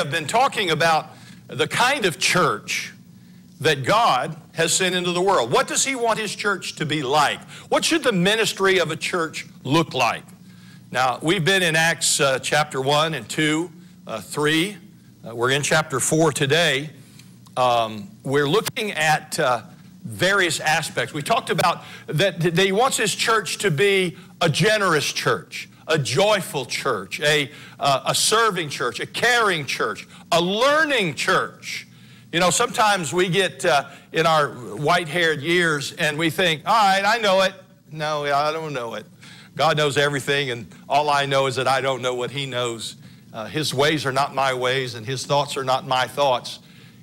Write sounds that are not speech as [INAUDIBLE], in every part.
have been talking about the kind of church that God has sent into the world. What does He want His church to be like? What should the ministry of a church look like? Now, we've been in Acts uh, chapter 1 and 2, uh, 3. Uh, we're in chapter 4 today. Um, we're looking at uh, various aspects. We talked about that, that He wants His church to be a generous church, a joyful church, a, uh, a serving church, a caring church, a learning church. You know, sometimes we get uh, in our white haired years and we think, all right, I know it. No, I don't know it. God knows everything, and all I know is that I don't know what He knows. Uh, his ways are not my ways, and His thoughts are not my thoughts.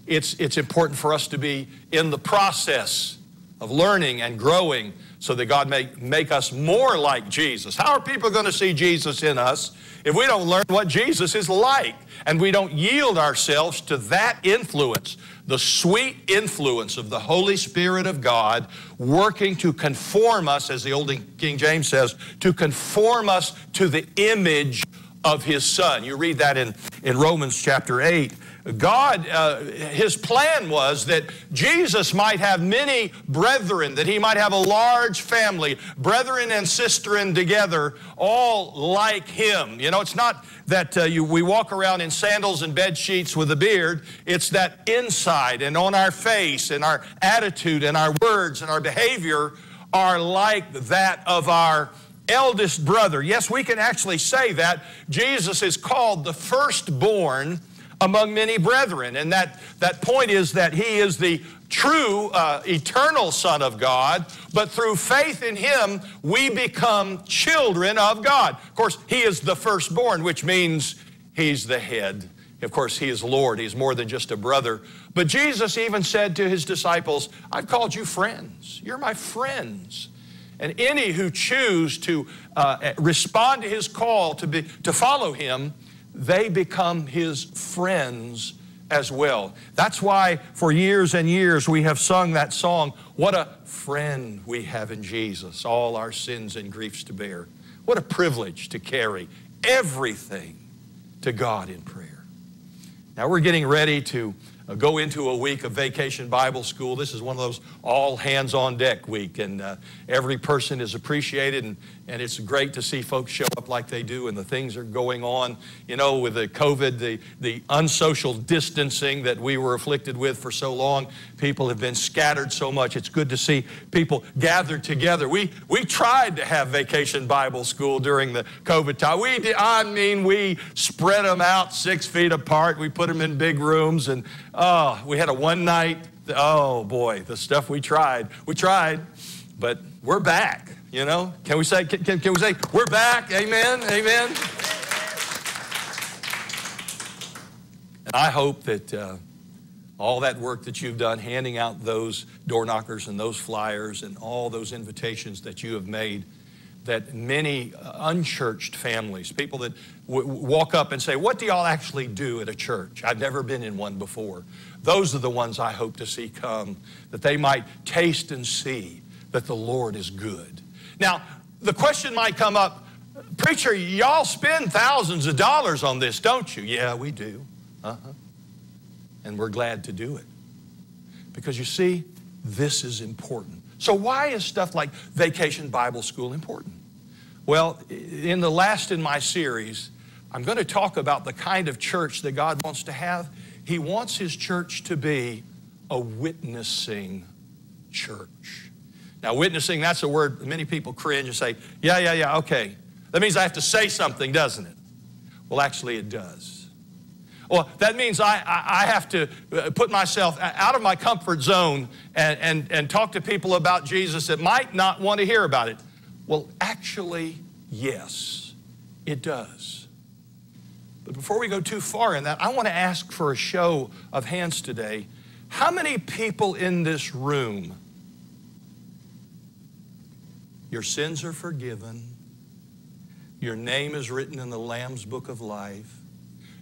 It's, it's important for us to be in the process of learning and growing so that God may make us more like Jesus. How are people going to see Jesus in us if we don't learn what Jesus is like and we don't yield ourselves to that influence, the sweet influence of the Holy Spirit of God working to conform us, as the old King James says, to conform us to the image of His Son. You read that in, in Romans chapter 8. God, uh, his plan was that Jesus might have many brethren, that he might have a large family, brethren and sisterin together, all like him. You know, it's not that uh, you, we walk around in sandals and bed sheets with a beard. It's that inside and on our face and our attitude and our words and our behavior are like that of our eldest brother. Yes, we can actually say that. Jesus is called the firstborn among many brethren. And that, that point is that he is the true uh, eternal Son of God, but through faith in him, we become children of God. Of course, he is the firstborn, which means he's the head. Of course, he is Lord. He's more than just a brother. But Jesus even said to his disciples, I've called you friends. You're my friends. And any who choose to uh, respond to his call to, be, to follow him they become his friends as well. That's why for years and years we have sung that song, What a friend we have in Jesus, all our sins and griefs to bear. What a privilege to carry everything to God in prayer. Now we're getting ready to uh, go into a week of vacation Bible school. This is one of those all hands on deck week, and uh, every person is appreciated, and, and it's great to see folks show up like they do, and the things are going on. You know, with the COVID, the, the unsocial distancing that we were afflicted with for so long, people have been scattered so much. It's good to see people gathered together. We, we tried to have vacation Bible school during the COVID time. We did, I mean, we spread them out six feet apart. We put them in big rooms, and Oh, we had a one night, oh boy, the stuff we tried. We tried, but we're back, you know? Can we say, can, can, can we say, we're back? Amen? Amen? And I hope that uh, all that work that you've done, handing out those door knockers and those flyers and all those invitations that you have made, that many unchurched families, people that w- walk up and say, What do y'all actually do at a church? I've never been in one before. Those are the ones I hope to see come, that they might taste and see that the Lord is good. Now, the question might come up Preacher, y'all spend thousands of dollars on this, don't you? Yeah, we do. Uh-huh. And we're glad to do it. Because you see, this is important. So, why is stuff like Vacation Bible School important? Well, in the last in my series, I'm going to talk about the kind of church that God wants to have. He wants His church to be a witnessing church. Now, witnessing, that's a word many people cringe and say, yeah, yeah, yeah, okay. That means I have to say something, doesn't it? Well, actually, it does. Well, that means I, I, have to uh, put myself out of my comfort zone and, and, and talk to people about Jesus that might not want to hear about it. Well, actually, yes, it does. But before we go too far in that, I want to ask for a show of hands today. How many people in this room, your sins are forgiven, your name is written in the Lamb's book of life,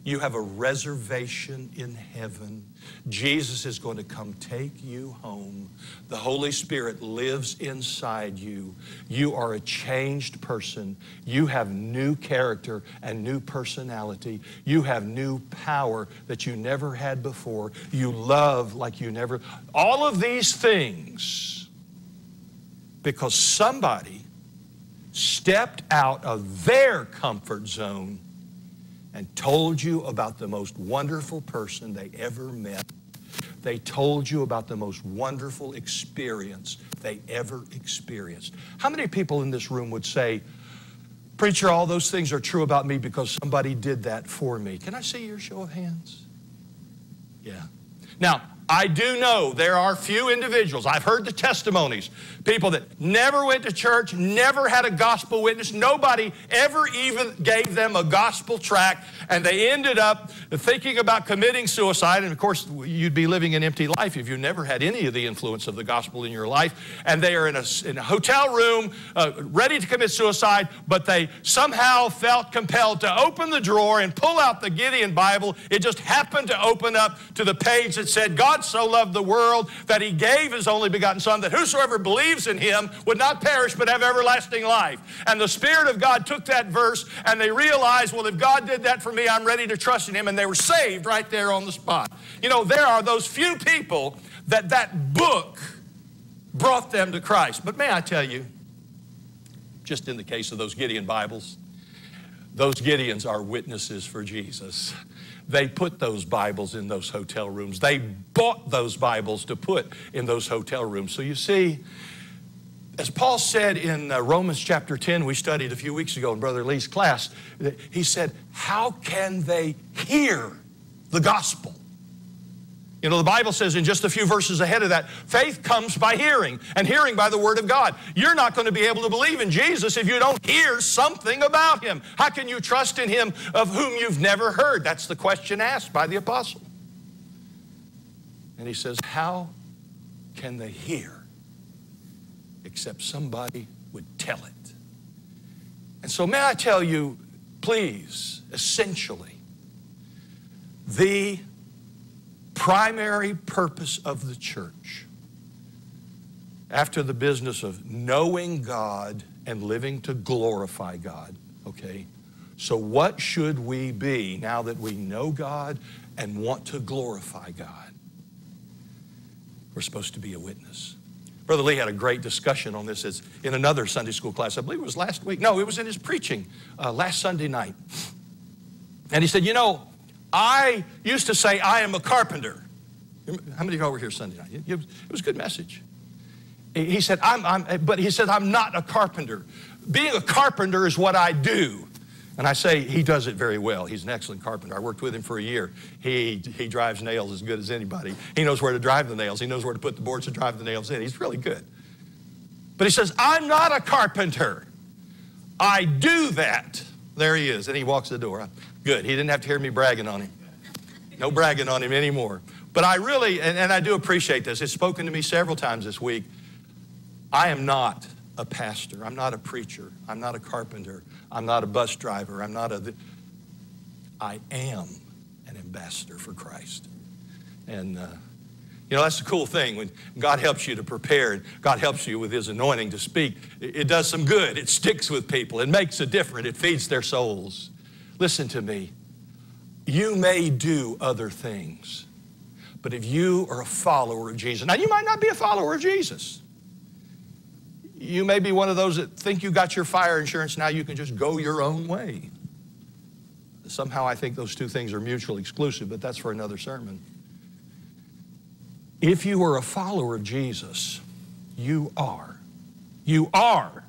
You have a reservation in heaven. Jesus is going to come take you home. The Holy Spirit lives inside you. You are a changed person. You have new character and new personality. You have new power that you never had before. You love like you never. All of these things because somebody stepped out of their comfort zone and told you about the most wonderful person they ever met. They told you about the most wonderful experience they ever experienced. How many people in this room would say, Preacher, all those things are true about me because somebody did that for me? Can I see your show of hands? Yeah. Now, I do know there are few individuals, I've heard the testimonies, people that never went to church, never had a gospel witness, nobody ever even gave them a gospel tract, and they ended up thinking about committing suicide. And of course, you'd be living an empty life if you never had any of the influence of the gospel in your life. And they are in a, in a hotel room, uh, ready to commit suicide, but they somehow felt compelled to open the drawer and pull out the Gideon Bible. It just happened to open up to the page that said, God so loved the world that he gave his only begotten Son, that whosoever believes in him would not perish but have everlasting life. And the Spirit of God took that verse and they realized, well, if God did that for me, I'm ready to trust in him. And they were saved right there on the spot. You know, there are those few people that that book brought them to Christ. But may I tell you, just in the case of those Gideon Bibles, those Gideons are witnesses for Jesus. They put those Bibles in those hotel rooms. They bought those Bibles to put in those hotel rooms. So you see, as Paul said in uh, Romans chapter 10, we studied a few weeks ago in Brother Lee's class, he said, How can they hear the gospel? You know, the Bible says in just a few verses ahead of that, faith comes by hearing, and hearing by the Word of God. You're not going to be able to believe in Jesus if you don't hear something about Him. How can you trust in Him of whom you've never heard? That's the question asked by the apostle. And he says, How can they hear except somebody would tell it? And so, may I tell you, please, essentially, the primary purpose of the church after the business of knowing God and living to glorify God, okay? So, what should we be now that we know God and want to glorify God? We're supposed to be a witness. Brother Lee had a great discussion on this in another Sunday school class. I believe it was last week. No, it was in his preaching uh, last Sunday night. And he said, You know, I used to say, I am a carpenter. How many of y'all were here Sunday night? It was a good message. He said, I'm, I'm, but he said, I'm not a carpenter. Being a carpenter is what I do. And I say he does it very well. He's an excellent carpenter. I worked with him for a year. He, he drives nails as good as anybody. He knows where to drive the nails. He knows where to put the boards to drive the nails in. He's really good. But he says, I'm not a carpenter. I do that. There he is. And he walks the door. Good. He didn't have to hear me bragging on him. No bragging on him anymore. But I really, and, and I do appreciate this, it's spoken to me several times this week. I am not a pastor. I'm not a preacher. I'm not a carpenter. I'm not a bus driver. I'm not a. I am an ambassador for Christ. And, uh, you know, that's the cool thing when God helps you to prepare and God helps you with His anointing to speak. It, does some good. It sticks with people. It makes a difference. It feeds their souls. Listen to me. You may do other things, but if you are a follower of Jesus, now you might not be a follower of Jesus. You may be one of those that think you got your fire insurance, now you can just go your own way. Somehow I think those two things are mutually exclusive, but that's for another sermon. If you are a follower of Jesus, you are. You are.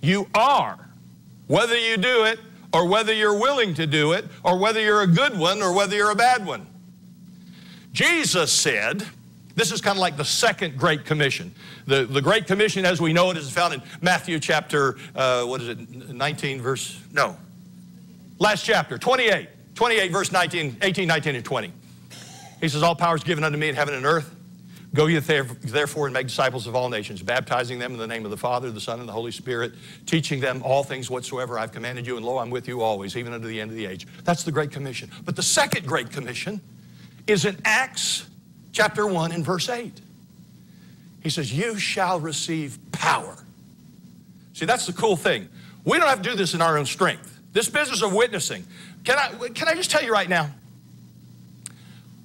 You are. Whether you do it or whether you're willing to do it, or whether you're a good one, or whether you're a bad one. Jesus said, this is kind of like the second Great Commission. The, the Great Commission, as we know it, is found in Matthew chapter, uh, what is it, 19 verse, no, last chapter, 28. 28 verse 19, 18, 19, and 20. He says, all power is given unto me in heaven and earth. Go ye therefore and make disciples of all nations, baptizing them in the name of the Father, the Son, and the Holy Spirit, teaching them all things whatsoever I've commanded you, and lo, I'm with you always, even unto the end of the age. That's the Great Commission. But the second Great Commission is in Acts chapter 1 and verse 8. He says, You shall receive power. See, that's the cool thing. We don't have to do this in our own strength. This business of witnessing. Can I, can I just tell you right now?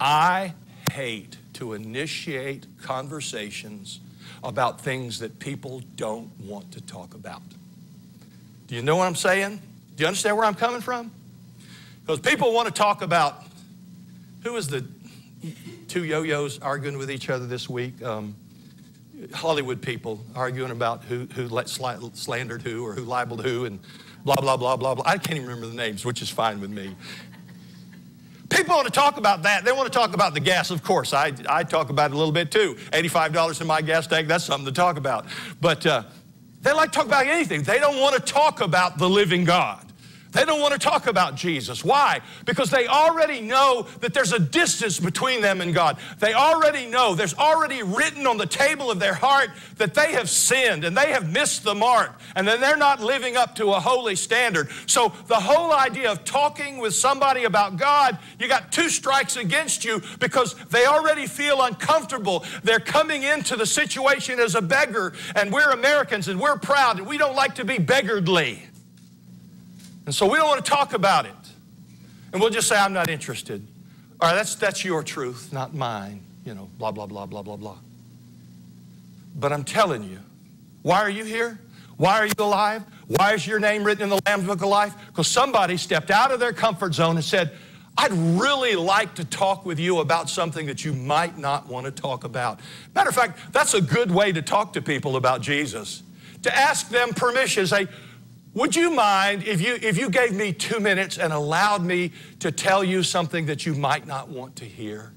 I hate to initiate conversations about things that people don't want to talk about. Do you know what I'm saying? Do you understand where I'm coming from? Because people want to talk about who was the two yo-yos arguing with each other this week? Um, Hollywood people arguing about who, who slandered who or who libeled who and blah, blah, blah, blah, blah. I can't even remember the names, which is fine with me. People want to talk about that. They want to talk about the gas, of course. I, I talk about it a little bit too. $85 in my gas tank, that's something to talk about. But uh, they like to talk about anything. They don't want to talk about the living God. They don't want to talk about Jesus. Why? Because they already know that there's a distance between them and God. They already know, there's already written on the table of their heart that they have sinned and they have missed the mark and then they're not living up to a holy standard. So the whole idea of talking with somebody about God, you got two strikes against you because they already feel uncomfortable. They're coming into the situation as a beggar and we're Americans and we're proud and we don't like to be beggarly. And so we don't want to talk about it. And we'll just say, I'm not interested. All right, that's, that's your truth, not mine. You know, blah, blah, blah, blah, blah, blah. But I'm telling you, why are you here? Why are you alive? Why is your name written in the Lamb's Book of Life? Because somebody stepped out of their comfort zone and said, I'd really like to talk with you about something that you might not want to talk about. Matter of fact, that's a good way to talk to people about Jesus. To ask them permission, say, would you mind if you, if you gave me two minutes and allowed me to tell you something that you might not want to hear?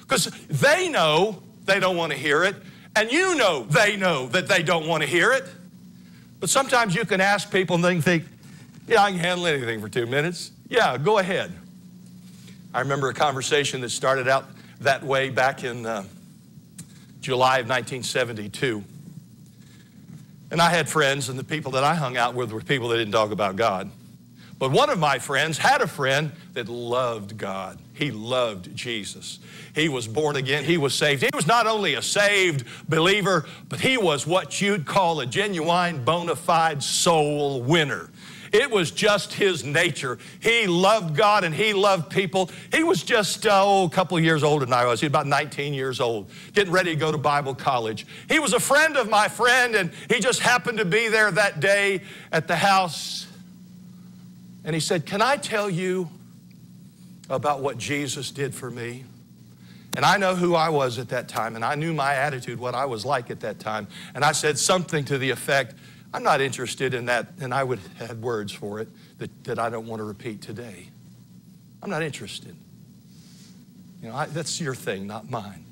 Because they know they don't want to hear it, and you know they know that they don't want to hear it. But sometimes you can ask people and they think, yeah, I can handle anything for two minutes. Yeah, go ahead. I remember a conversation that started out that way back in uh, July of 1972. And I had friends, and the people that I hung out with were people that didn't talk about God. But one of my friends had a friend that loved God. He loved Jesus. He was born again. He was saved. He was not only a saved believer, but he was what you'd call a genuine, bona fide soul winner. It was just his nature. He loved God and he loved people. He was just, uh, oh, a couple years older than I was. He was about 19 years old, getting ready to go to Bible college. He was a friend of my friend, and he just happened to be there that day at the house. And he said, Can I tell you about what Jesus did for me? And I know who I was at that time, and I knew my attitude, what I was like at that time. And I said something to the effect, I'm not interested in that, and I would have words for it that, that I don't want to repeat today. I'm not interested. You know, I, that's your thing, not mine.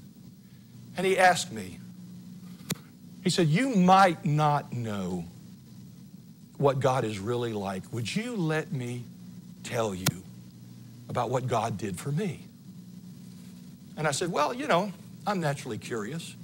And he asked me, he said, You might not know what God is really like. Would you let me tell you about what God did for me? And I said, Well, you know, I'm naturally curious.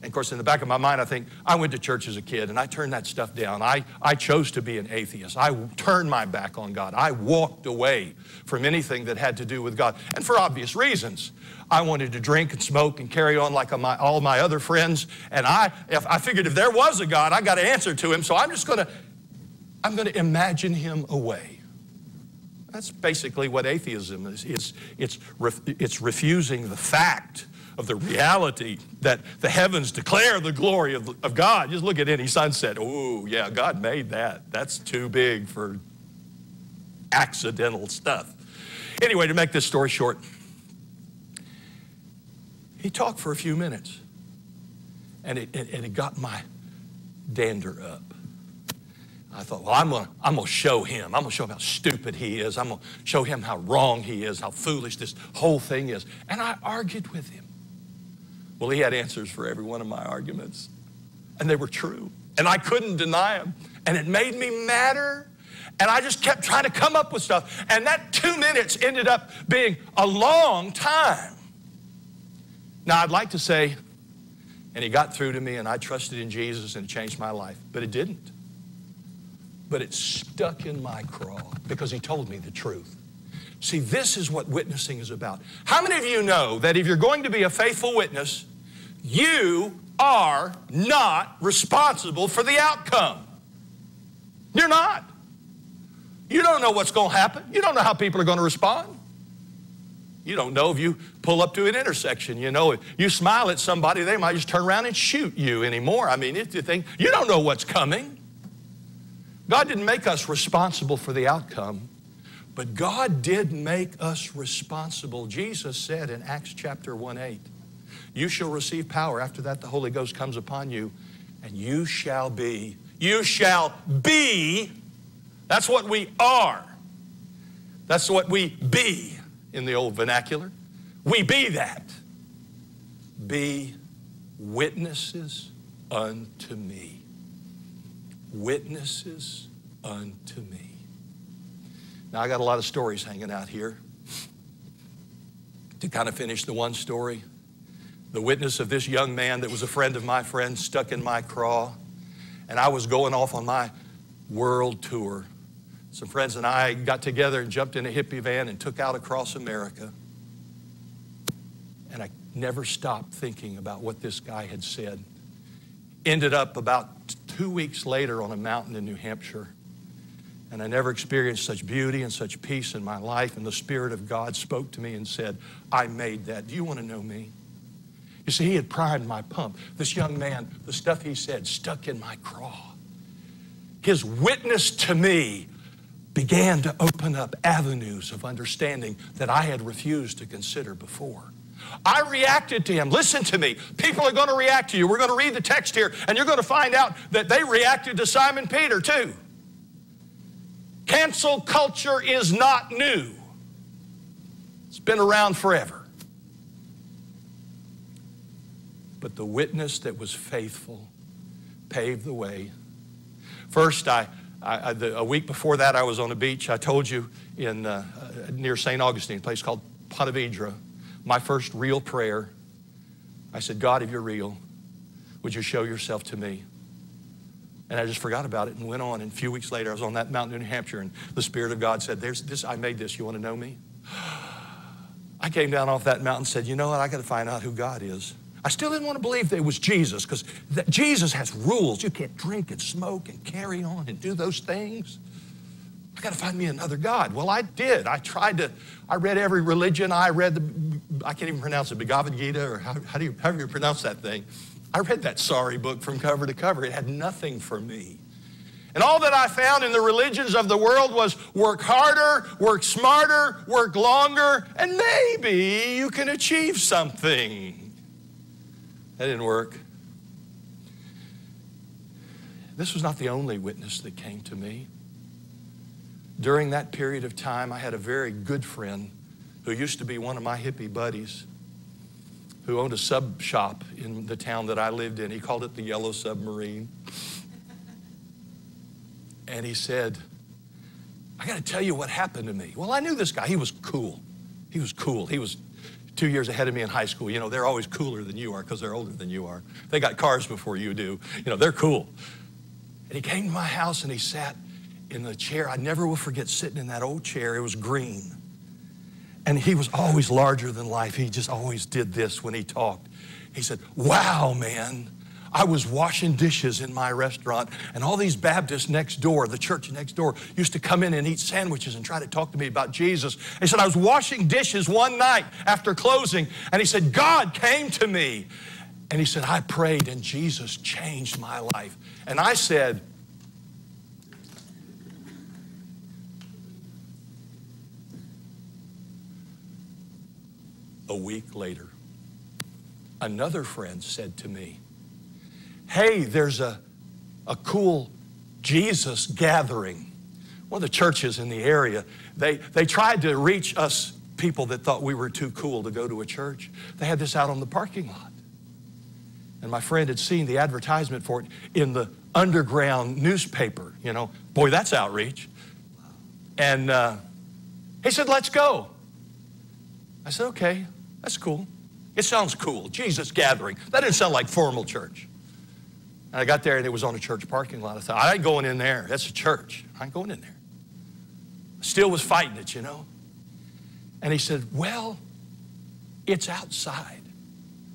And of course, in the back of my mind, I think, I went to church as a kid and I turned that stuff down. I, I chose to be an atheist. I turned my back on God. I walked away from anything that had to do with God. And for obvious reasons. I wanted to drink and smoke and carry on like my, all my other friends. And I, if, I figured if there was a God, I got to answer to him. So I'm just going to, I'm going to imagine him away. That's basically what atheism is. It's, it's, it's refusing the fact of the reality that the heavens declare the glory of, of God. Just look at any sunset. Oh, yeah, God made that. That's too big for accidental stuff. Anyway, to make this story short, he talked for a few minutes and it, and it got my dander up. I thought, well, I'm gonna, I'm gonna show him. I'm gonna show him how stupid he is. I'm gonna show him how wrong he is, how foolish this whole thing is. And I argued with him. Well, he had answers for every one of my arguments, and they were true. And I couldn't deny them. And it made me madder. And I just kept trying to come up with stuff. And that two minutes ended up being a long time. Now, I'd like to say, and he got through to me, and I trusted in Jesus, and it changed my life, but it didn't. But it stuck in my craw because he told me the truth. See, this is what witnessing is about. How many of you know that if you're going to be a faithful witness, you are not responsible for the outcome? You're not. You don't know what's going to happen. You don't know how people are going to respond. You don't know if you pull up to an intersection, you know, if you smile at somebody, they might just turn around and shoot you anymore. I mean, it's the thing, you don't know what's coming. God didn't make us responsible for the outcome, but God did make us responsible. Jesus said in Acts chapter 1 8, You shall receive power. After that, the Holy Ghost comes upon you, and you shall be. You shall be. That's what we are. That's what we be in the old vernacular. We be that. Be witnesses unto me. Witnesses unto me. Now, I got a lot of stories hanging out here. To kind of finish the one story, the witness of this young man that was a friend of my friend stuck in my craw, and I was going off on my world tour some friends and I got together and jumped in a hippie van and took out across America. And I never stopped thinking about what this guy had said. Ended up about two weeks later on a mountain in New Hampshire. And I never experienced such beauty and such peace in my life. And the Spirit of God spoke to me and said, I made that. Do you want to know me? You see, he had primed my pump. This young man, the stuff he said stuck in my craw. His witness to me began to open up avenues of understanding that I had refused to consider before. I reacted to him. Listen to me. People are going to react to you. We're going to read the text here, and you're going to find out that they reacted to Simon Peter too. Cancel culture is not new, it's been around forever. But the witness that was faithful paved the way. First, I I, I, the, a week before that, I was on a beach. I told you in uh, uh, near St. Augustine, a place called Ponte Vedra. My first real prayer. I said, God, if you're real, would you show yourself to me? And I just forgot about it and went on. And a few weeks later, I was on that mountain in New Hampshire, and the Spirit of God said, "There's this. I made this. You want to know me?" I came down off that mountain and said, "You know what? I got to find out who God is." I still didn't want to believe that it was Jesus because Jesus has rules. You can't drink and smoke and carry on and do those things. I got to find me another God. Well, I did. I tried to, I read every religion. I read the, I can't even pronounce it, Bhagavad Gita, or how, how do you, how do you pronounce that thing? I read that sorry book from cover to cover. It had nothing for me. And all that I found in the religions of the world was work harder, work smarter, work longer, and maybe you can achieve something. That didn't work. This was not the only witness that came to me. During that period of time, I had a very good friend who used to be one of my hippie buddies who owned a sub shop in the town that I lived in. He called it the Yellow Submarine. And he said, I got to tell you what happened to me. Well, I knew this guy. He was cool. He was cool. He was two years ahead of me in high school. You know, they're always cooler than you are because they're older than you are. They got cars before you do. You know, they're cool. And he came to my house and he sat in the chair. I never will forget sitting in that old chair. It was green. And he was always larger than life. He just always did this when he talked. He said, Wow, man. I was washing dishes in my restaurant, and all these Baptists next door, the church next door, used to come in and eat sandwiches and try to talk to me about Jesus. He said, I was washing dishes one night after closing, and he said, God came to me. And he said, I prayed, and Jesus changed my life. And I said, A week later, another friend said to me, hey, there's a, a cool Jesus gathering. One of the churches in the area, they, they tried to reach us people that thought we were too cool to go to a church. They had this out on the parking lot. And my friend had seen the advertisement for it in the underground newspaper. You know, boy, that's outreach. And uh, he said, let's go. I said, okay, that's cool. It sounds cool. Jesus gathering. That didn't sound like formal church. And I got there and it was on a church parking lot. I thought, I ain't going in there. That's a church. I ain't going in there. Still was fighting it, you know. And he said, Well, it's outside.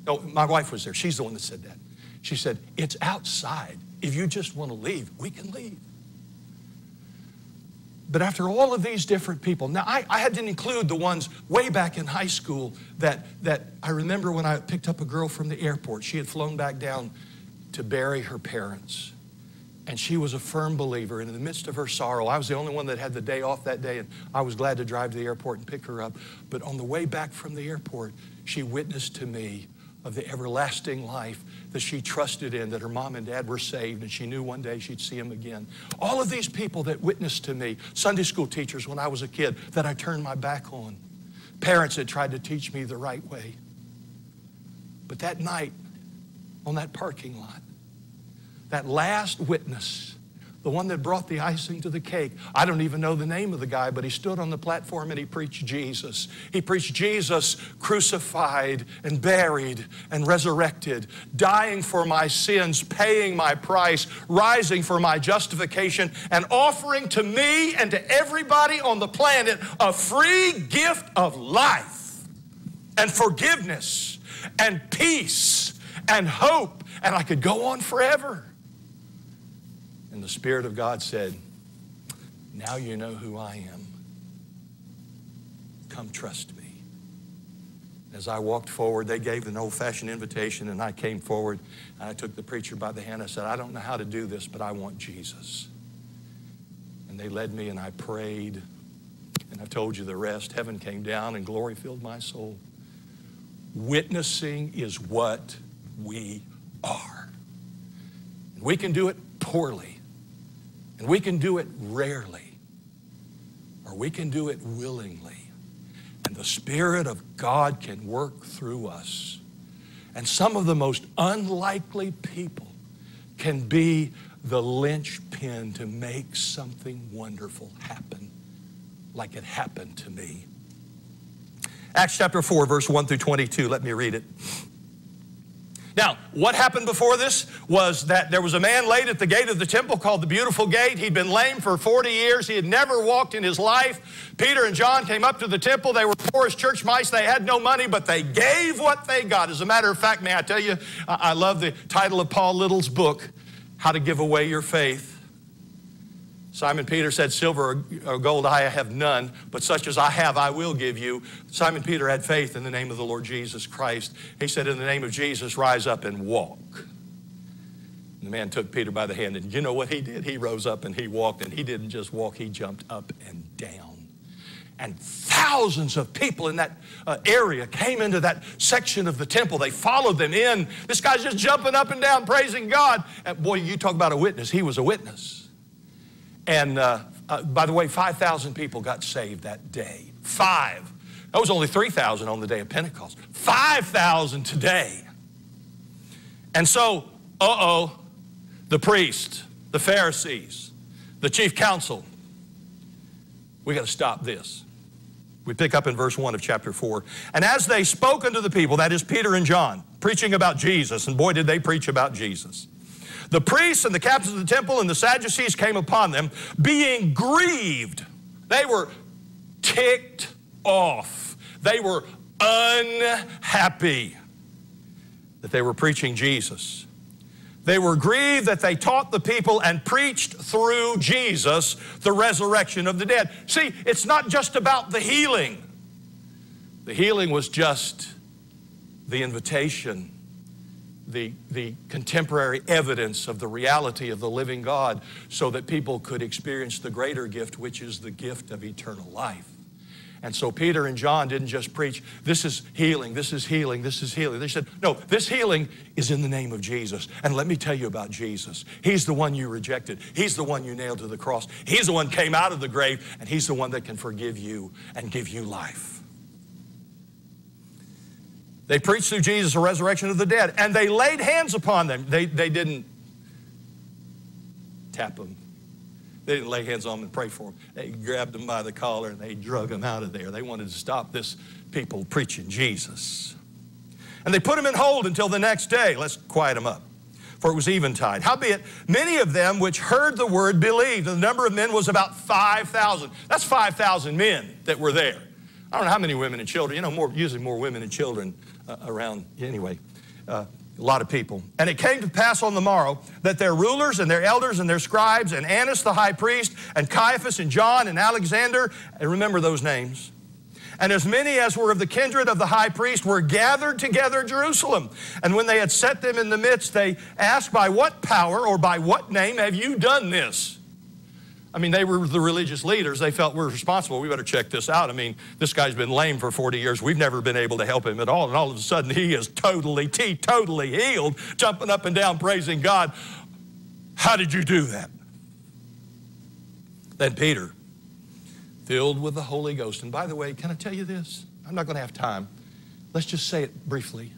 No, my wife was there. She's the one that said that. She said, It's outside. If you just want to leave, we can leave. But after all of these different people, now I, I had to include the ones way back in high school that, that I remember when I picked up a girl from the airport. She had flown back down to bury her parents. And she was a firm believer. And in the midst of her sorrow, I was the only one that had the day off that day, and I was glad to drive to the airport and pick her up. But on the way back from the airport, she witnessed to me of the everlasting life that she trusted in, that her mom and dad were saved, and she knew one day she'd see them again. All of these people that witnessed to me, Sunday school teachers when I was a kid, that I turned my back on, parents that tried to teach me the right way. But that night, on that parking lot, that last witness, the one that brought the icing to the cake. I don't even know the name of the guy, but he stood on the platform and he preached Jesus. He preached Jesus crucified and buried and resurrected, dying for my sins, paying my price, rising for my justification, and offering to me and to everybody on the planet a free gift of life and forgiveness and peace and hope. And I could go on forever. And the Spirit of God said, Now you know who I am. Come trust me. As I walked forward, they gave an old fashioned invitation, and I came forward and I took the preacher by the hand. I said, I don't know how to do this, but I want Jesus. And they led me, and I prayed, and I told you the rest. Heaven came down, and glory filled my soul. Witnessing is what we are. And we can do it poorly. And we can do it rarely, or we can do it willingly. And the Spirit of God can work through us. And some of the most unlikely people can be the linchpin to make something wonderful happen, like it happened to me. Acts chapter 4, verse 1 through 22. Let me read it. Now, what happened before this was that there was a man laid at the gate of the temple called the Beautiful Gate. He'd been lame for 40 years. He had never walked in his life. Peter and John came up to the temple. They were poor as church mice. They had no money, but they gave what they got. As a matter of fact, may I tell you, I love the title of Paul Little's book, How to Give Away Your Faith. Simon Peter said, Silver or gold I have none, but such as I have I will give you. Simon Peter had faith in the name of the Lord Jesus Christ. He said, In the name of Jesus, rise up and walk. And the man took Peter by the hand, and you know what he did? He rose up and he walked, and he didn't just walk, he jumped up and down. And thousands of people in that uh, area came into that section of the temple. They followed them in. This guy's just jumping up and down, praising God. And boy, you talk about a witness. He was a witness. And uh, uh, by the way, 5,000 people got saved that day. Five. That was only 3,000 on the day of Pentecost. 5,000 today. And so, uh oh, the priest, the Pharisees, the chief council, we got to stop this. We pick up in verse 1 of chapter 4. And as they spoke unto the people, that is Peter and John, preaching about Jesus, and boy, did they preach about Jesus. The priests and the captains of the temple and the Sadducees came upon them, being grieved. They were ticked off. They were unhappy that they were preaching Jesus. They were grieved that they taught the people and preached through Jesus the resurrection of the dead. See, it's not just about the healing. The healing was just the invitation the, the contemporary evidence of the reality of the living God so that people could experience the greater gift, which is the gift of eternal life. And so Peter and John didn't just preach, this is healing, this is healing, this is healing. They said, no, this healing is in the name of Jesus. And let me tell you about Jesus. He's the one you rejected. He's the one you nailed to the cross. He's the one came out of the grave, and he's the one that can forgive you and give you life. They preached through Jesus the resurrection of the dead, and they laid hands upon them. They, they didn't tap them. They didn't lay hands on them and pray for them. They grabbed them by the collar and they drug them out of there. They wanted to stop this people preaching Jesus. And they put them in hold until the next day. Let's quiet them up. For it was eventide. Howbeit, many of them which heard the word believed. And the number of men was about 5,000. That's 5,000 men that were there. I don't know how many women and children, you know, more, usually more women and children uh, around anyway. Uh, a lot of people. And it came to pass on the morrow that their rulers and their elders and their scribes and Annas the high priest and Caiaphas and John and Alexander, and remember those names, and as many as were of the kindred of the high priest were gathered together at Jerusalem. And when they had set them in the midst, they asked, By what power or by what name have you done this? I mean, they were the religious leaders. They felt we're responsible. We better check this out. I mean, this guy's been lame for 40 years. We've never been able to help him at all. And all of a sudden, he is totally, totally healed, jumping up and down, praising God. How did you do that? Then Peter, filled with the Holy Ghost. And by the way, can I tell you this? I'm not going to have time. Let's just say it briefly.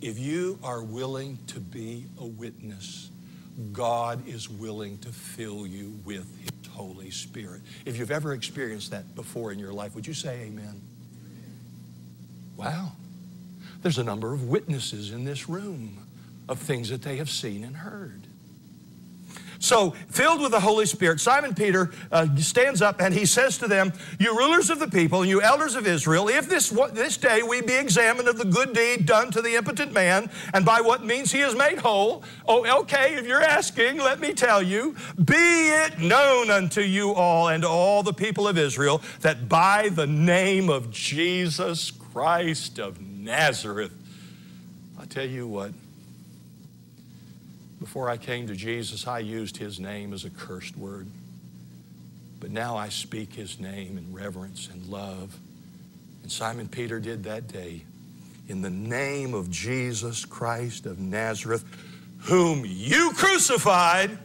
If you are willing to be a witness, God is willing to fill you with His Holy Spirit. If you've ever experienced that before in your life, would you say amen? Wow. There's a number of witnesses in this room of things that they have seen and heard. So, filled with the Holy Spirit, Simon Peter uh, stands up and he says to them, You rulers of the people and you elders of Israel, if this, this day we be examined of the good deed done to the impotent man and by what means he is made whole, oh, okay, if you're asking, let me tell you, be it known unto you all and all the people of Israel that by the name of Jesus Christ of Nazareth, I tell you what, before I came to Jesus, I used his name as a cursed word. But now I speak his name in reverence and love. And Simon Peter did that day. In the name of Jesus Christ of Nazareth, whom you crucified,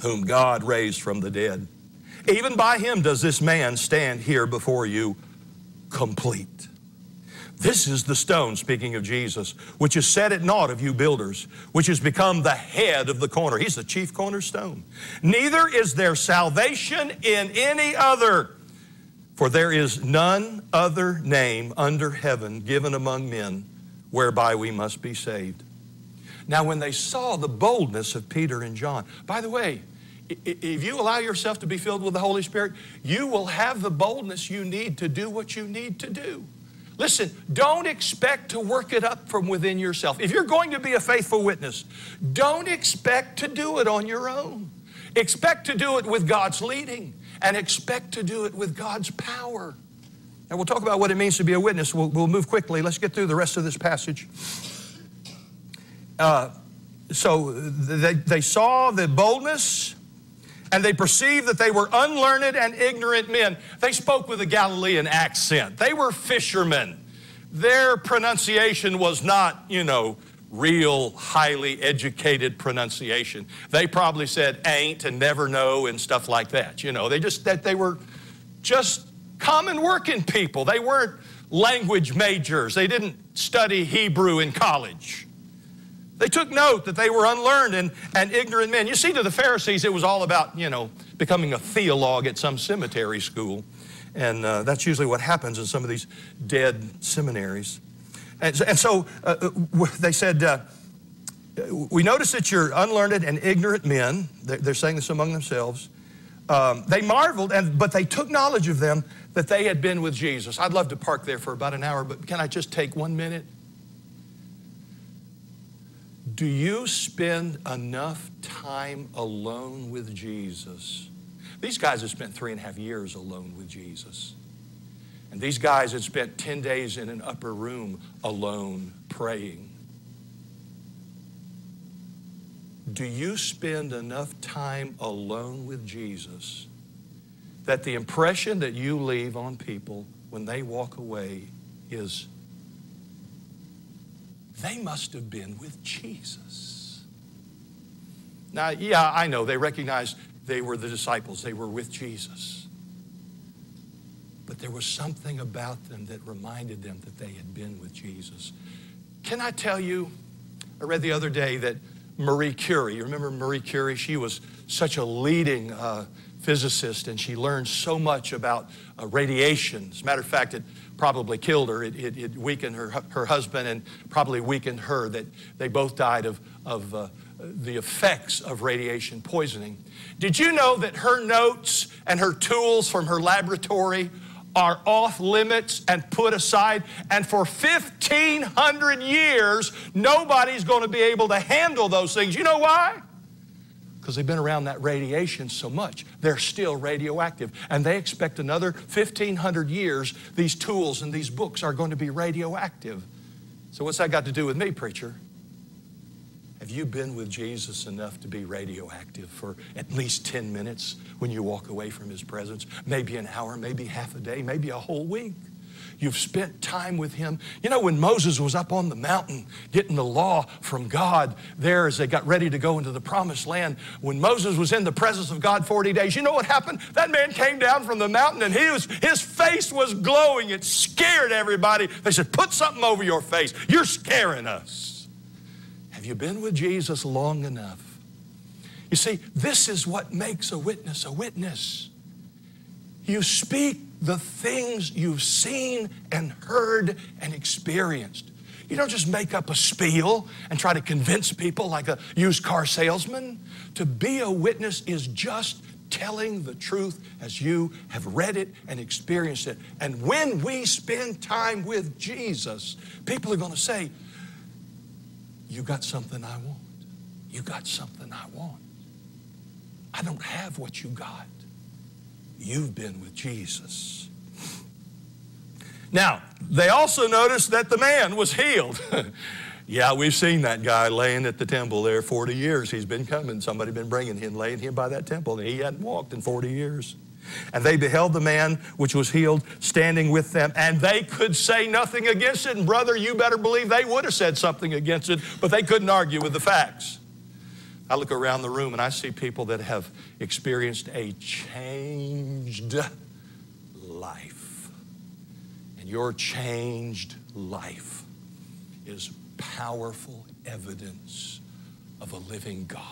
whom God raised from the dead. Even by him does this man stand here before you complete. This is the stone, speaking of Jesus, which is set at naught of you builders, which has become the head of the corner. He's the chief cornerstone. Neither is there salvation in any other, for there is none other name under heaven given among men whereby we must be saved. Now, when they saw the boldness of Peter and John, by the way, if you allow yourself to be filled with the Holy Spirit, you will have the boldness you need to do what you need to do. Listen, don't expect to work it up from within yourself. If you're going to be a faithful witness, don't expect to do it on your own. Expect to do it with God's leading and expect to do it with God's power. And we'll talk about what it means to be a witness. We'll, we'll move quickly. Let's get through the rest of this passage. Uh, so they, they saw the boldness and they perceived that they were unlearned and ignorant men. They spoke with a Galilean accent. They were fishermen. Their pronunciation was not, you know, real highly educated pronunciation. They probably said ain't and never know and stuff like that. You know, they just that they were just common working people. They weren't language majors. They didn't study Hebrew in college. They took note that they were unlearned and, and ignorant men. You see, to the Pharisees, it was all about, you know, becoming a theologue at some cemetery school. And uh, that's usually what happens in some of these dead seminaries. And, and so uh, uh they said, uh, We notice that you're unlearned and ignorant men. They're, they're saying this among themselves. Um, they marveled, and, but they took knowledge of them that they had been with Jesus. I'd love to park there for about an hour, but can I just take one minute? Do you spend enough time alone with Jesus? These guys have spent three and a half years alone with Jesus. And these guys had spent 10 days in an upper room alone praying. Do you spend enough time alone with Jesus that the impression that you leave on people when they walk away is they must have been with Jesus. Now, yeah, I know they recognized they were the disciples, they were with Jesus. But there was something about them that reminded them that they had been with Jesus. Can I tell you? I read the other day that Marie Curie. You remember Marie Curie? She was such a leading uh, physicist and she learned so much about uh, radiation. As a matter of fact, it probably killed her. It, it, it, weakened her, her husband and probably weakened her, that they both died of, of uh, the effects of radiation poisoning. Did you know that her notes and her tools from her laboratory are off limits and put aside. And for 1,500 years, nobody's going to be able to handle those things. You know why? Because they've been around that radiation so much. They're still radioactive. And they expect another 1,500 years, these tools and these books are going to be radioactive. So, what's that got to do with me, preacher? Have you been with Jesus enough to be radioactive for at least 10 minutes when you walk away from His presence? Maybe an hour, maybe half a day, maybe a whole week. You've spent time with Him. You know, when Moses was up on the mountain getting the law from God there as they got ready to go into the promised land, when Moses was in the presence of God 40 days, you know what happened? That man came down from the mountain and he was, his face was glowing. It scared everybody. They said, Put something over your face. You're scaring us. Have you been with Jesus long enough? You see, this is what makes a witness a witness. You speak the things you've seen and heard and experienced. You don't just make up a spiel and try to convince people like a used car salesman. To be a witness is just telling the truth as you have read it and experienced it. And when we spend time with Jesus, people are going to say, you got something I want. You got something I want. I don't have what you got. You've been with Jesus. Now, they also noticed that the man was healed. [LAUGHS] yeah, we've seen that guy laying at the temple there 40 years. He's been coming. Somebody been bringing him, laying him by that temple, and he hadn't walked in 40 years. And they beheld the man which was healed standing with them, and they could say nothing against it. And brother, you better believe they would have said something against it, but they couldn't argue with the facts. I look around the room and I see people that have experienced a changed life. And your changed life is powerful evidence of a living God.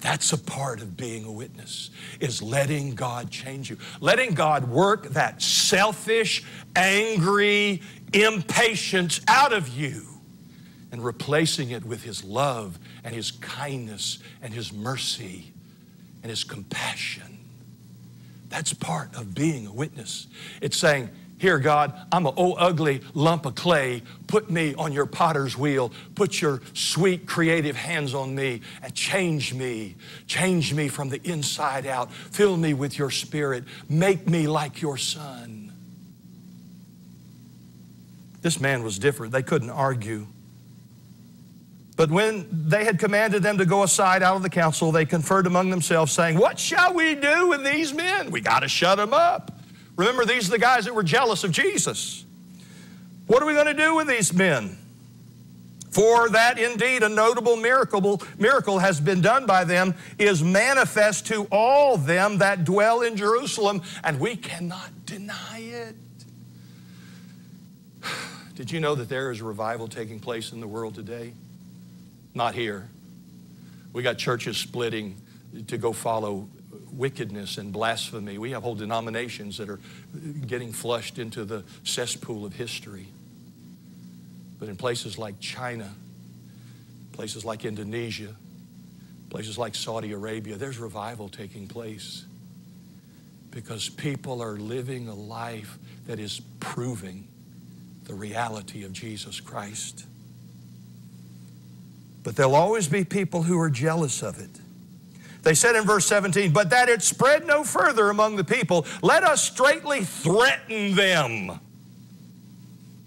That's a part of being a witness, is letting God change you. Letting God work that selfish, angry impatience out of you and replacing it with His love and His kindness and His mercy and His compassion. That's part of being a witness. It's saying, here, God, I'm an old ugly lump of clay. Put me on your potter's wheel. Put your sweet creative hands on me and change me. Change me from the inside out. Fill me with your spirit. Make me like your son. This man was different. They couldn't argue. But when they had commanded them to go aside out of the council, they conferred among themselves, saying, What shall we do with these men? We got to shut them up. Remember, these are the guys that were jealous of Jesus. What are we going to do with these men? For that indeed a notable miracle, miracle has been done by them is manifest to all them that dwell in Jerusalem, and we cannot deny it. [SIGHS] Did you know that there is a revival taking place in the world today? Not here. We got churches splitting to go follow wickedness and blasphemy. We have whole denominations that are getting flushed into the cesspool of history. But in places like China, places like Indonesia, places like Saudi Arabia, there's revival taking place because people are living a life that is proving the reality of Jesus Christ. But there'll always be people who are jealous of it. They said in verse 17, But that it spread no further among the people, let us straightly threaten them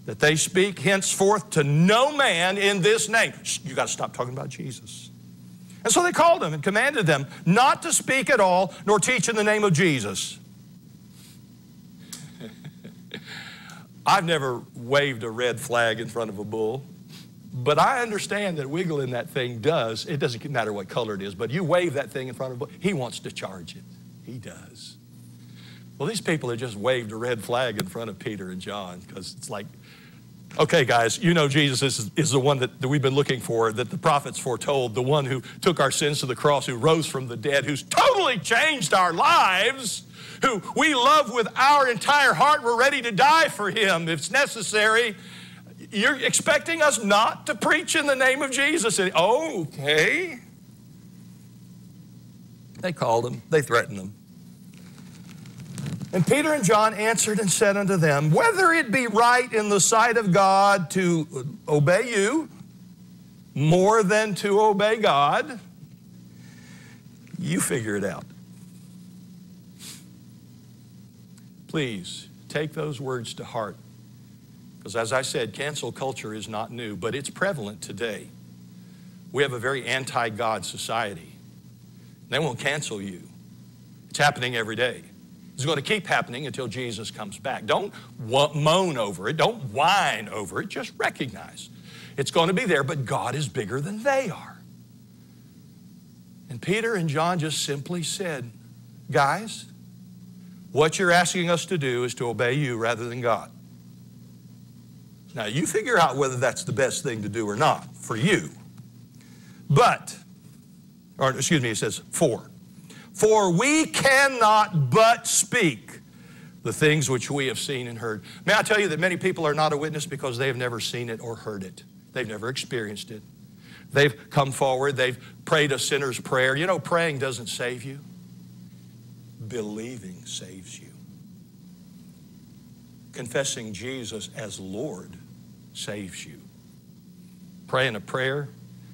that they speak henceforth to no man in this name. You got to stop talking about Jesus. And so they called them and commanded them not to speak at all, nor teach in the name of Jesus. [LAUGHS] I've never waved a red flag in front of a bull. But I understand that wiggling that thing does, it doesn't matter what color it is, but you wave that thing in front of him, he wants to charge it. He does. Well, these people had just waved a red flag in front of Peter and John because it's like, Okay, guys, you know Jesus is, is the one that, that we've been looking for, that the prophets foretold, the one who took our sins to the cross, who rose from the dead, who's totally changed our lives, who we love with our entire heart. We're ready to die for him if it's necessary. You're expecting us not to preach in the name of Jesus. And, oh, okay. They called him, they threatened him. And Peter and John answered and said unto them, Whether it be right in the sight of God to obey you more than to obey God, you figure it out. Please take those words to heart. Because as I said, cancel culture is not new, but it's prevalent today. We have a very anti God society. They won't cancel you, it's happening every day. It's going to keep happening until Jesus comes back. Don't moan over it. Don't whine over it. Just recognize it's going to be there, but God is bigger than they are. And Peter and John just simply said, Guys, what you're asking us to do is to obey you rather than God. Now, you figure out whether that's the best thing to do or not for you. But, or excuse me, it says for. For we cannot but speak the things which we have seen and heard. May I tell you that many people are not a witness because they have never seen it or heard it. They've never experienced it. They've come forward, they've prayed a sinner's prayer. You know, praying doesn't save you, believing saves you. Confessing Jesus as Lord saves you. Praying a prayer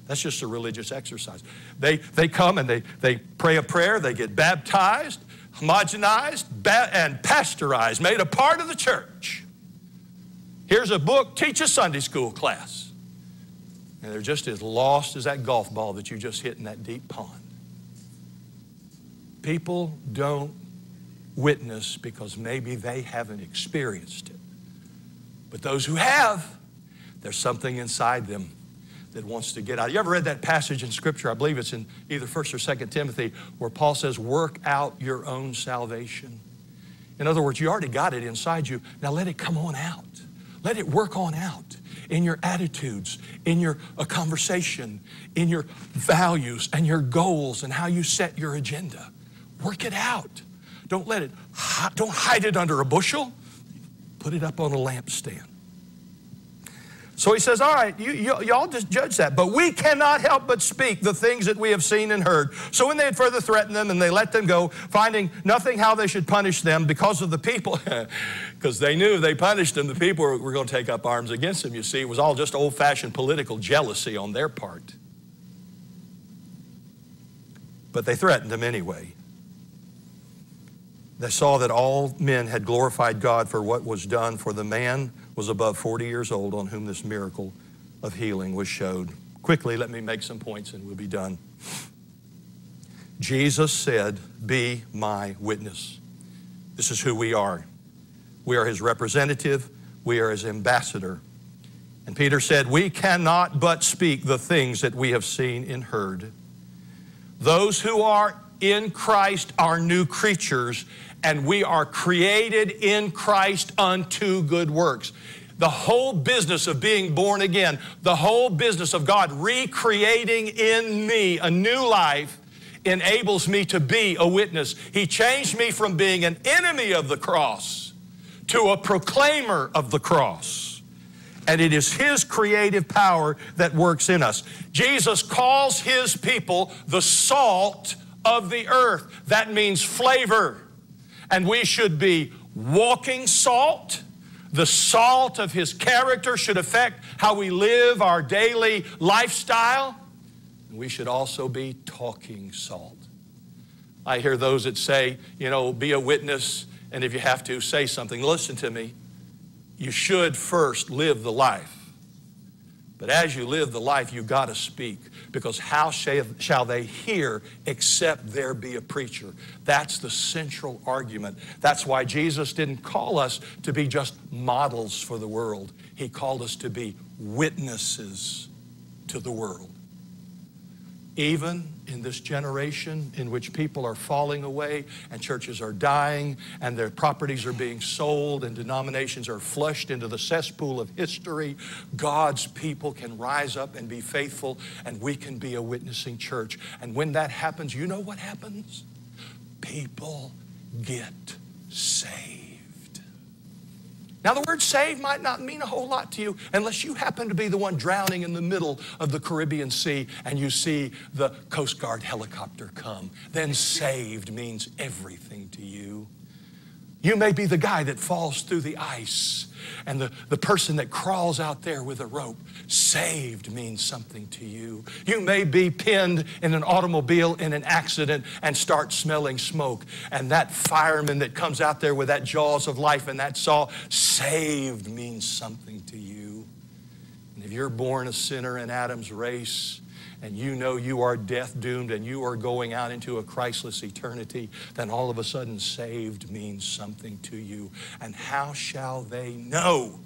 that's just a religious exercise. They, they come and they, they pray a prayer, they get baptized, homogenized, ba- and pasteurized, made a part of the church. Here's a book, teach a Sunday school class. And they're just as lost as that golf ball that you just hit in that deep pond. People don't witness because maybe they haven't experienced it. But those who have, there's something inside them that wants to get out. You ever read that passage in Scripture? I believe it's in either 1st or 2nd Timothy, where Paul says, Work out your own salvation. In other words, you already got it inside you. Now let it come on out. Let it work on out in your attitudes, in your uh, conversation, in your values and your goals and how you set your agenda. Work it out. Don't let it, don't hide it under a bushel. Put it up on a lampstand. So he says, All right, you, you, y'all just judge that. But we cannot help but speak the things that we have seen and heard. So when they had further threatened them and they let them go, finding nothing how they should punish them because of the people, [LAUGHS] because they knew they punished them, the people were, were going to take up arms against them. You see, it was all just old fashioned political jealousy on their part. But they threatened them anyway. They saw that all men had glorified God for what was done, for the man was above 40 years old on whom this miracle of healing was showed. Quickly, let me make some points and we'll be done. Jesus said, Be my witness. This is who we are. We are his representative, we are his ambassador. And Peter said, We cannot but speak the things that we have seen and heard. Those who are in Christ are new creatures, and we are created in Christ unto good works. The whole business of being born again, the whole business of God recreating in me a new life enables me to be a witness. He changed me from being an enemy of the cross to a proclaimer of the cross. And it is His creative power that works in us. Jesus calls His people the salt of the earth. That means flavor. And we should be walking salt. The salt of his character should affect how we live our daily lifestyle. And we should also be talking salt. I hear those that say, you know, be a witness, and if you have to, say something. Listen to me. You should first live the life. But as you live the life, you've got to speak because how shall they hear except there be a preacher? That's the central argument. That's why Jesus didn't call us to be just models for the world, He called us to be witnesses to the world. even in this generation in which people are falling away and churches are dying and their properties are being sold and denominations are flushed into the cesspool of history, God's people can rise up and be faithful and we can be a witnessing church. And when that happens, you know what happens? People get saved. Now, the word saved might not mean a whole lot to you unless you happen to be the one drowning in the middle of the Caribbean Sea and you see the Coast Guard helicopter come. Then saved means everything to you. You may be the guy that falls through the ice and the, the person that crawls out there with a rope. Saved means something to you. You may be pinned in an automobile in an accident and start smelling smoke. And that fireman that comes out there with that jaws of life and that saw, saved means something to you. And if you're born a sinner in Adam's race, and you know you are death doomed and you are going out into a Christless eternity, then all of a sudden saved means something to you. And how shall they know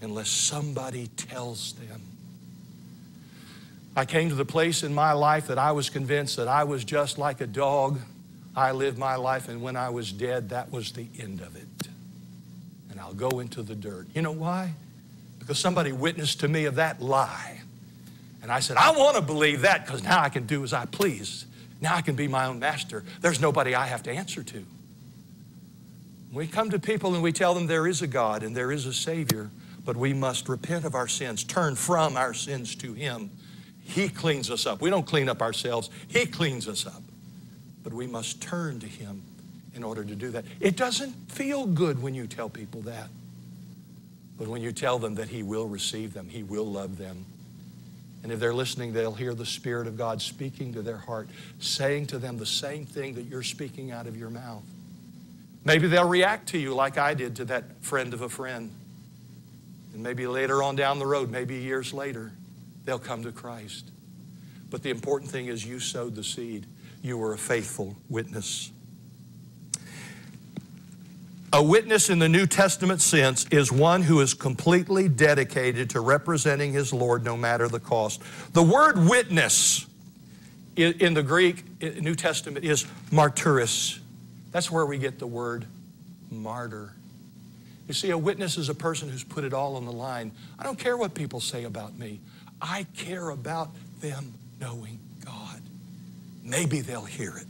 unless somebody tells them? I came to the place in my life that I was convinced that I was just like a dog. I lived my life, and when I was dead, that was the end of it. And I'll go into the dirt. You know why? Because somebody witnessed to me of that lie. And I said, I want to believe that because now I can do as I please. Now I can be my own master. There's nobody I have to answer to. We come to people and we tell them there is a God and there is a Savior, but we must repent of our sins, turn from our sins to Him. He cleans us up. We don't clean up ourselves, He cleans us up. But we must turn to Him in order to do that. It doesn't feel good when you tell people that. But when you tell them that He will receive them, He will love them, and if they're listening, they'll hear the Spirit of God speaking to their heart, saying to them the same thing that you're speaking out of your mouth. Maybe they'll react to you like I did to that friend of a friend. And maybe later on down the road, maybe years later, they'll come to Christ. But the important thing is you sowed the seed. You were a faithful witness. A witness in the New Testament sense is one who is completely dedicated to representing his Lord no matter the cost. The word witness in the Greek New Testament is martyris. That's where we get the word martyr. You see, a witness is a person who's put it all on the line. I don't care what people say about me. I care about them knowing God. Maybe they'll hear it.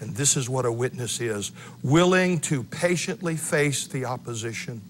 And this is what a witness is willing to patiently face the opposition.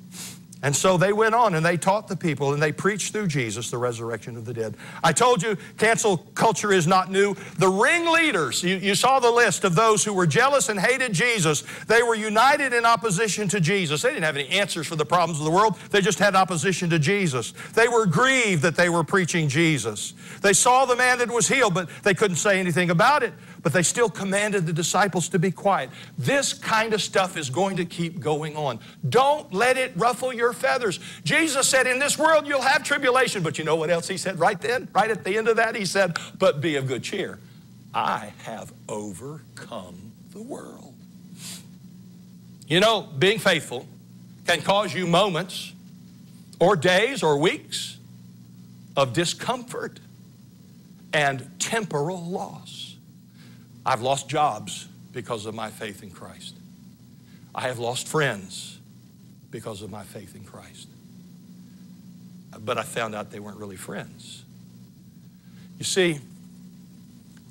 And so they went on and they taught the people and they preached through Jesus the resurrection of the dead. I told you cancel culture is not new. The ringleaders, you, you saw the list of those who were jealous and hated Jesus. They were united in opposition to Jesus. They didn't have any answers for the problems of the world, they just had opposition to Jesus. They were grieved that they were preaching Jesus. They saw the man that was healed, but they couldn't say anything about it but they still commanded the disciples to be quiet. This kind of stuff is going to keep going on. Don't let it ruffle your feathers. Jesus said, In this world you'll have tribulation. But you know what else he said right then? Right at the end of that, he said, But be of good cheer. I have overcome the world. You know, being faithful can cause you moments or days or weeks of discomfort and temporal loss. I've lost jobs because of my faith in Christ. I have lost friends because of my faith in Christ. But I found out they weren't really friends. You see,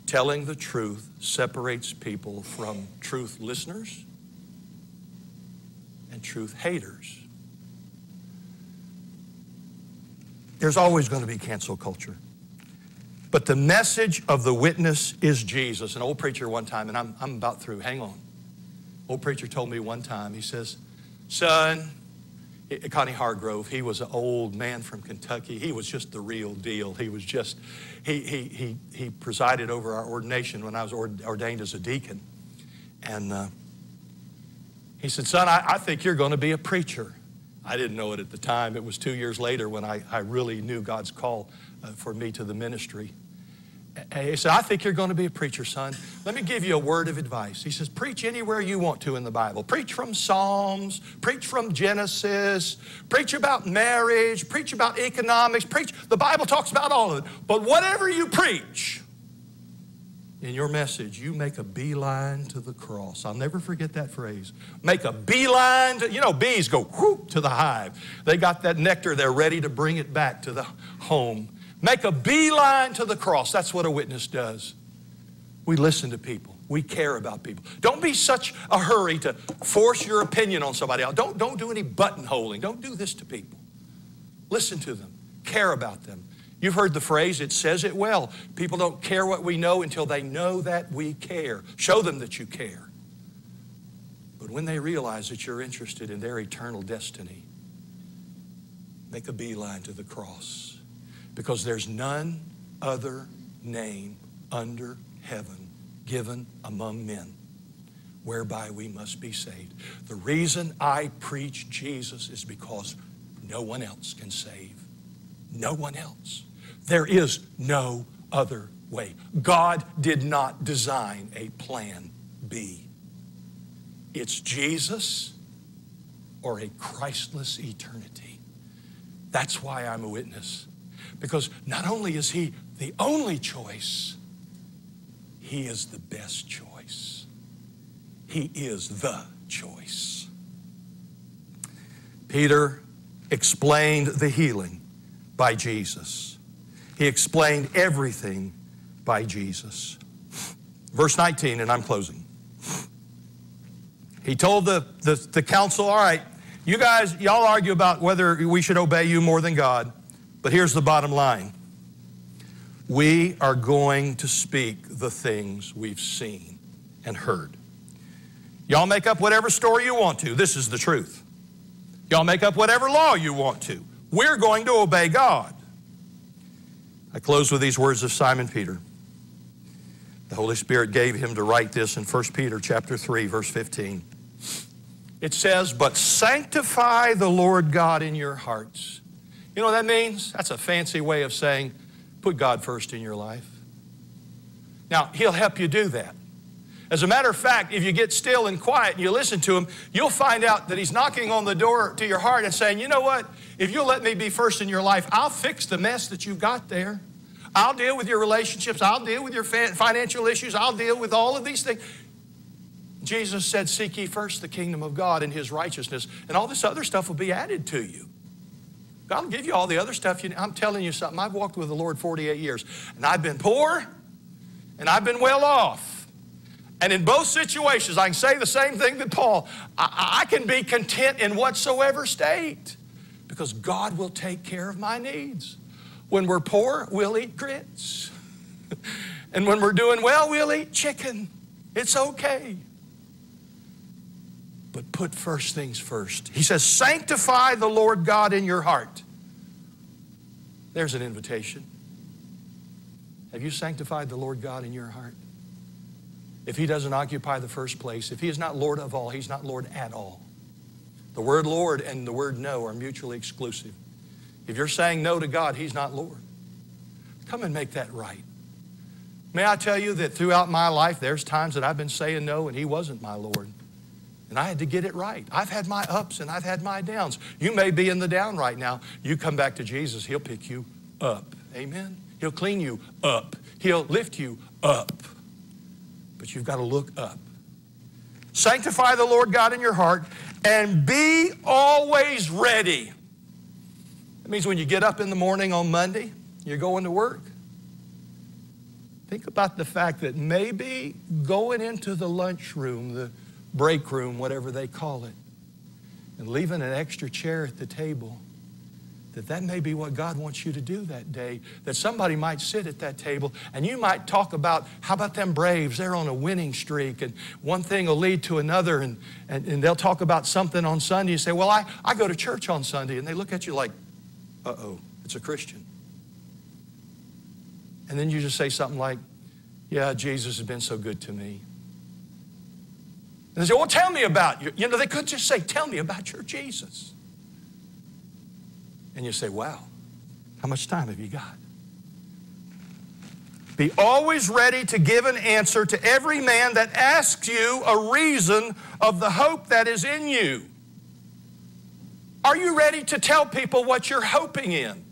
telling the truth separates people from truth listeners and truth haters. There's always going to be cancel culture. But the message of the witness is Jesus. An old preacher one time, and I'm, I'm about through, hang on. Old preacher told me one time, he says, Son, Connie Hargrove, he was an old man from Kentucky. He was just the real deal. He was just, he, he, he, he presided over our ordination when I was ordained as a deacon. And uh, he said, Son, I, I think you're going to be a preacher. I didn't know it at the time. It was two years later when I, I really knew God's call uh, for me to the ministry. He said, I think you're going to be a preacher, son. Let me give you a word of advice. He says, Preach anywhere you want to in the Bible. Preach from Psalms, preach from Genesis, preach about marriage, preach about economics, preach. The Bible talks about all of it. But whatever you preach, in your message, you make a beeline to the cross. I'll never forget that phrase. Make a beeline to, you know, bees go whoop to the hive. They got that nectar, they're ready to bring it back to the home. Make a beeline to the cross. That's what a witness does. We listen to people. We care about people. Don't be such a hurry to force your opinion on somebody else. Don't, don't do any buttonholing. Don't do this to people. Listen to them. Care about them. You've heard the phrase, it says it well. People don't care what we know until they know that we care. Show them that you care. But when they realize that you're interested in their eternal destiny, make a beeline to the cross. Because there's none other name under heaven given among men whereby we must be saved. The reason I preach Jesus is because no one else can save. No one else. There is no other way. God did not design a plan B. It's Jesus or a Christless eternity. That's why I'm a witness. Because not only is He the only choice, He is the best choice. He is the choice. Peter explained the healing by Jesus. He explained everything by Jesus. Verse 19, and I'm closing. He told the, the, the council, all right, you guys, y'all argue about whether we should obey you more than God, but here's the bottom line. We are going to speak the things we've seen and heard. Y'all make up whatever story you want to. This is the truth. Y'all make up whatever law you want to. We're going to obey God. I close with these words of Simon Peter. The Holy Spirit gave him to write this in 1 Peter chapter 3 verse 15. It says, "But sanctify the Lord God in your hearts." You know what that means? That's a fancy way of saying put God first in your life. Now, he'll help you do that. As a matter of fact, if you get still and quiet and you listen to him, you'll find out that he's knocking on the door to your heart and saying, You know what? If you'll let me be first in your life, I'll fix the mess that you've got there. I'll deal with your relationships. I'll deal with your financial issues. I'll deal with all of these things. Jesus said, Seek ye first the kingdom of God and his righteousness, and all this other stuff will be added to you. God will give you all the other stuff. You, I'm telling you something. I've walked with the Lord 48 years, and I've been poor, and I've been well off. And in both situations, I can say the same thing that Paul I, I can be content in whatsoever state because God will take care of my needs. When we're poor, we'll eat grits. [LAUGHS] and when we're doing well, we'll eat chicken. It's okay. But put first things first. He says, Sanctify the Lord God in your heart. There's an invitation. Have you sanctified the Lord God in your heart? if he doesn't occupy the first place. If he is not Lord of all, he's not Lord at all. The word Lord and the word no are mutually exclusive. If you're saying no to God, he's not Lord. Come and make that right. May I tell you that throughout my life, there's times that I've been saying no and he wasn't my Lord. And I had to get it right. I've had my ups and I've had my downs. You may be in the down right now. You come back to Jesus, he'll pick you up. Amen? He'll clean you up. He'll lift you up but you've got to look up. Sanctify the Lord God in your heart and be always ready. That means when you get up in the morning on Monday, you're going to work. Think about the fact that maybe going into the lunchroom, the break room, whatever they call it, and leaving an extra chair at the table that that may be what God wants you to do that day. That somebody might sit at that table and you might talk about, how about them Braves? They're on a winning streak and one thing will lead to another and, and, and they'll talk about something on Sunday. You say, well, I, I go to church on Sunday. And they look at you like, uh-oh, it's a Christian. And then you just say something like, yeah, Jesus has been so good to me. They say, well, tell me about you. You know, they could just say, tell me about your Jesus. And you say, wow, how much time have you got? Be always ready to give an answer to every man that asks you a reason of the hope that is in you. Are you ready to tell people what you're hoping in?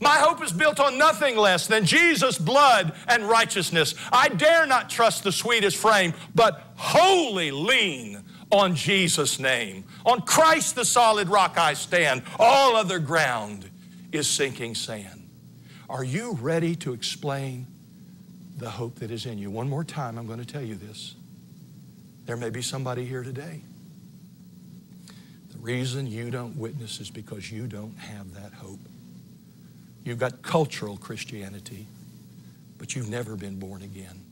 My hope is built on nothing less than Jesus' blood and righteousness. I dare not trust the sweetest frame, but wholly lean on Jesus' name. On Christ, the solid rock, I stand. All other ground is sinking sand. Are you ready to explain the hope that is in you? One more time, I'm going to tell you this. There may be somebody here today. The reason you don't witness is because you don't have that hope. You've got cultural Christianity, but you've never been born again.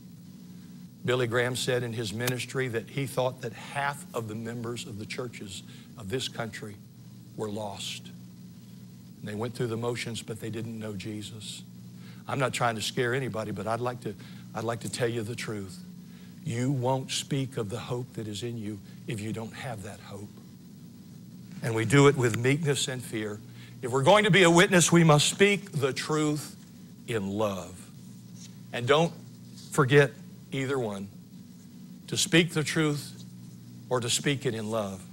Billy Graham said in his ministry that he thought that half of the members of the churches of this country were lost. And they went through the motions, but they didn't know Jesus. I'm not trying to scare anybody, but I'd like to, I'd like to tell you the truth. You won't speak of the hope that is in you if you don't have that hope. And we do it with meekness and fear. If we're going to be a witness, we must speak the truth in love. And don't forget either one to speak the truth or to speak it in love.